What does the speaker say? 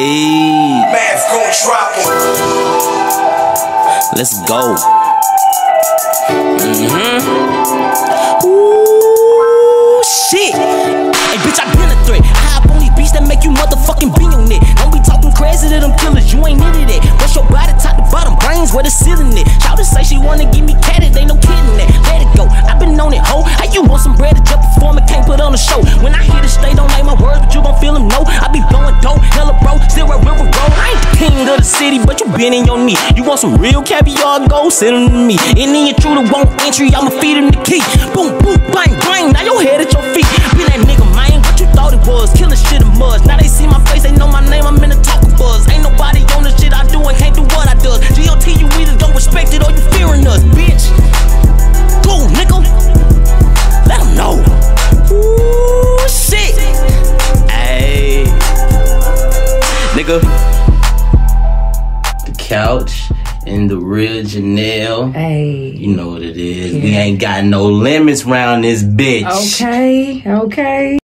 Mav gon' drop em. Let's go. Mm-hmm. Ooh, shit. Hey, bitch, I been a threat. High hop on these beats that make you motherfucking be on it. Don't be talking crazy to them killers, you ain't into that. What's your body, top to bottom, brains where the ceiling is. Shout to say she wanna give me cat, it ain't no kidding that. Let it go, I been on it, ho. How you want some bread to jump perform and can't put on a show? When I hear the state, don't like my words, but you gon' feel them, no. The city, but you been in your knee. You want some real caviar, go send them to me. Any intruder won't entry, I'ma feed him the key. Boom, boom, bang, bang, now your head at your feet. Be that nigga, man, what you thought it was? Killing shit in muds. Now they see my face, they know my name, I'm in the talk of buzz. Ain't nobody on the shit I do and can't do what I does. GOT, you either don't respect it or you fearing us, bitch. Go, nigga. Let them know. Ooh, shit. Ayy. Nigga. Couch and the real Janell. Hey. You know what it is. We ain't got no limits round this bitch. Okay, okay.